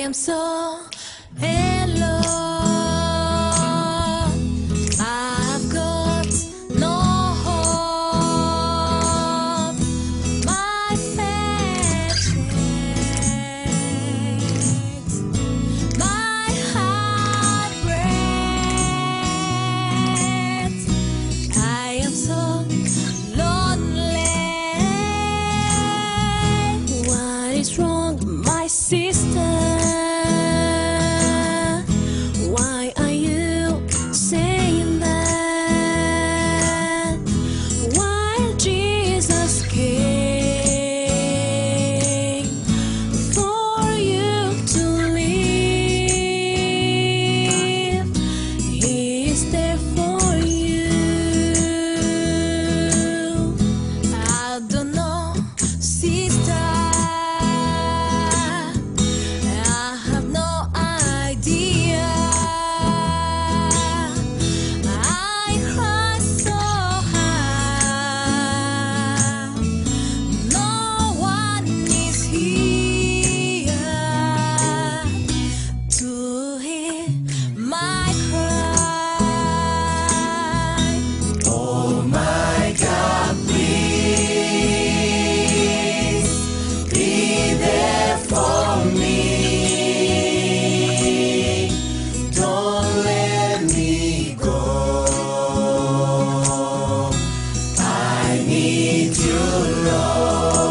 am so in love. I've got no hope. My shakes. My heart breaks. I am so lonely. What is wrong, my sister? Need you, Lord.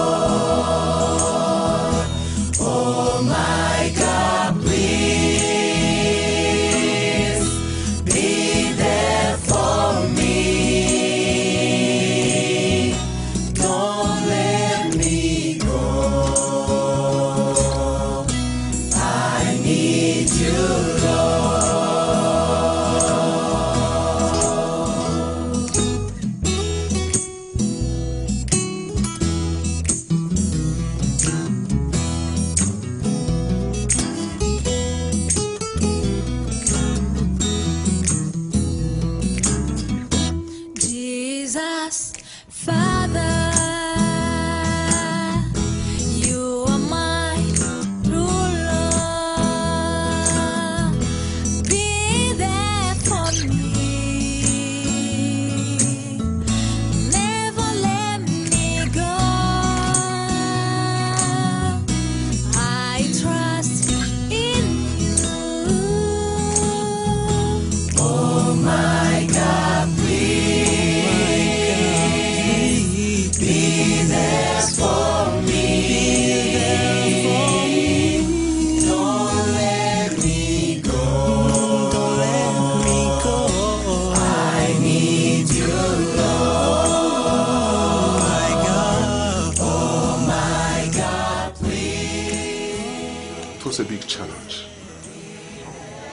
Big challenge.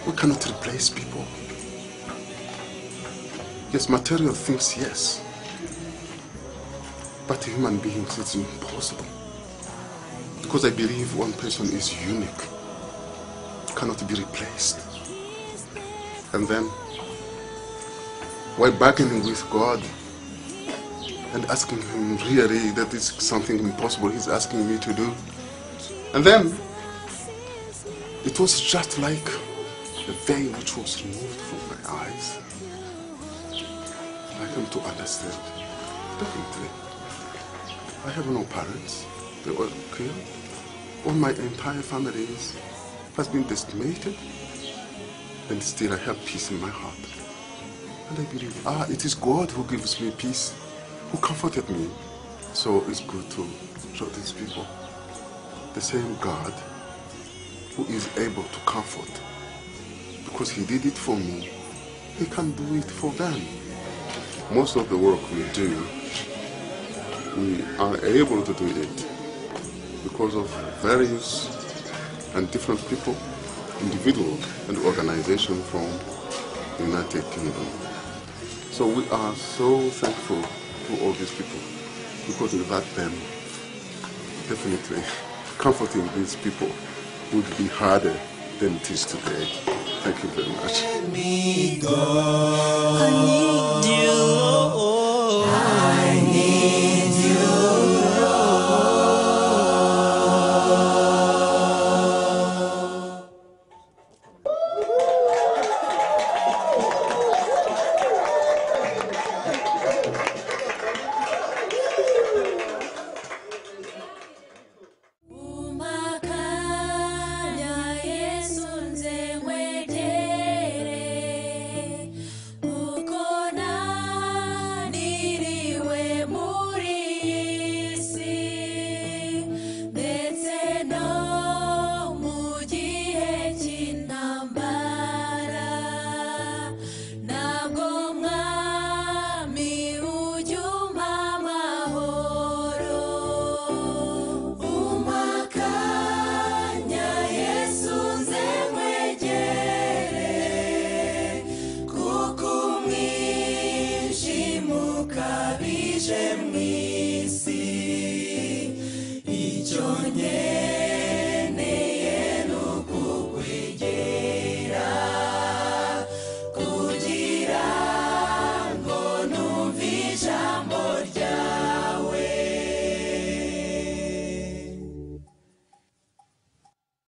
We cannot replace people. Yes, material things, yes. But human beings, it's impossible. Because I believe one person is unique, cannot be replaced. And then, while bargaining with God and asking Him really that is something impossible He's asking me to do, and then it was just like a veil which was removed from my eyes. I came to understand. Definitely. I have no parents. They were killed. All my entire family is, has been decimated. And still I have peace in my heart. And I believe, ah, it is God who gives me peace, who comforted me. So it's good to show these people the same God who is able to comfort. Because he did it for me, he can do it for them. Most of the work we do, we are able to do it because of various and different people, individuals and organizations from the United Kingdom. So we are so thankful to all these people because without them, definitely comforting these people would be harder than it is today. Thank you very much.